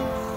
Oh.